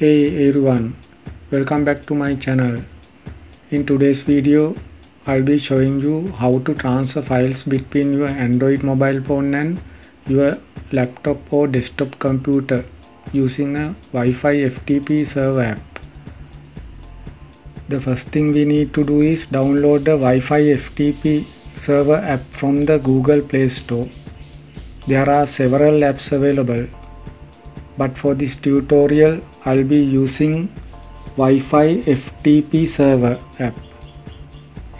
Hey everyone, welcome back to my channel. In today's video, I'll be showing you how to transfer files between your Android mobile phone and your laptop or desktop computer using a Wi-Fi FTP server app. The first thing we need to do is download the Wi-Fi FTP server app from the Google Play Store. There are several apps available, but for this tutorial I'll be using Wi-Fi FTP server app.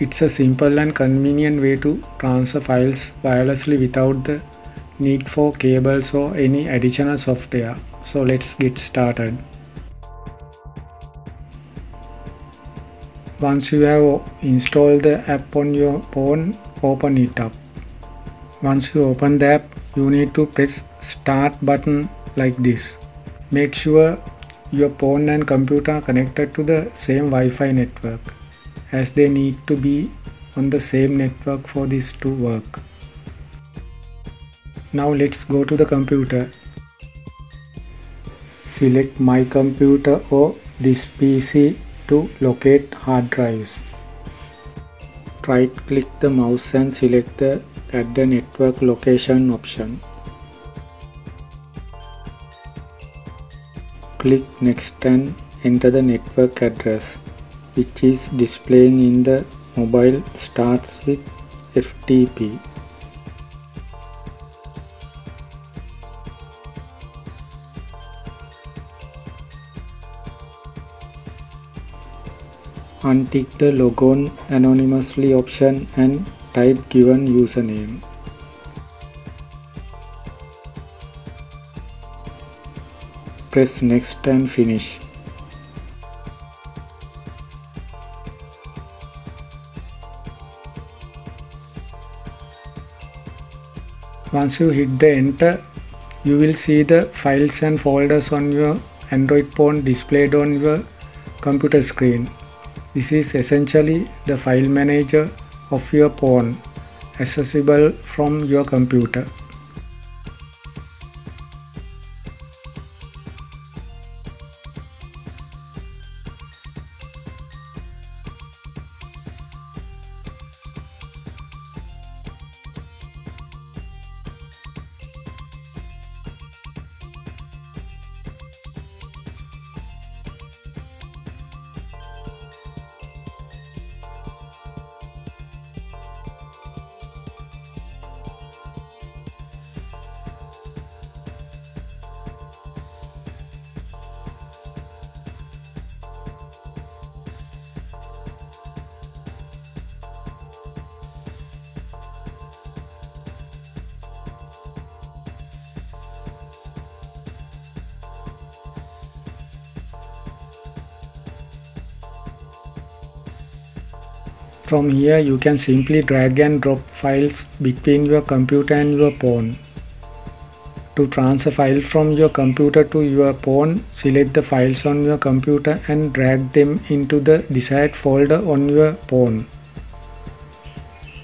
It's a simple and convenient way to transfer files wirelessly without the need for cables or any additional software. So let's get started. Once you have installed the app on your phone, open it up. Once you open the app, you need to press start button like this. Make sure your phone and computer are connected to the same Wi-Fi network as they need to be on the same network for this to work. Now let's go to the computer. Select my computer or this PC to locate hard drives. Right click the mouse and select the add the network location option. Click next and enter the network address which is displaying in the mobile starts with FTP. untick the logon anonymously option and type given username. Press next and finish. Once you hit the enter, you will see the files and folders on your Android phone displayed on your computer screen. This is essentially the file manager of your phone accessible from your computer. From here you can simply drag and drop files between your computer and your phone. To transfer files from your computer to your phone, select the files on your computer and drag them into the desired folder on your phone.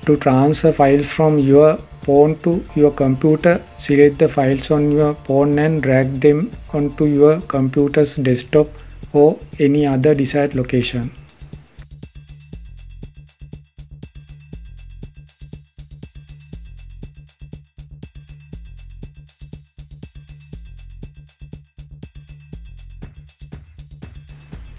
To transfer files from your phone to your computer, select the files on your phone and drag them onto your computer's desktop or any other desired location.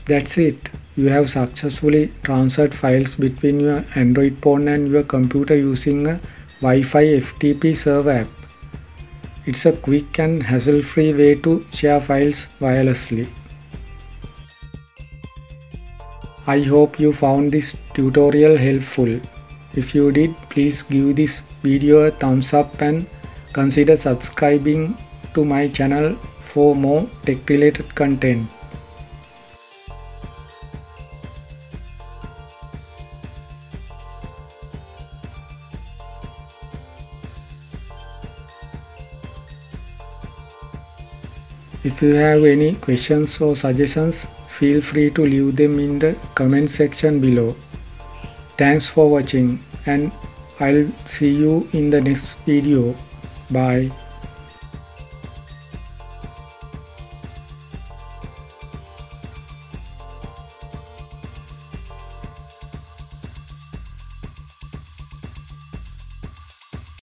That's it. You have successfully transferred files between your Android phone and your computer using a Wi-Fi FTP server app. It's a quick and hassle-free way to share files wirelessly. I hope you found this tutorial helpful. If you did, please give this video a thumbs up and consider subscribing to my channel for more tech related content. If you have any questions or suggestions, feel free to leave them in the comment section below. Thanks for watching and I'll see you in the next video. Bye.